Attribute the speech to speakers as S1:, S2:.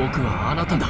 S1: 僕はあなただ。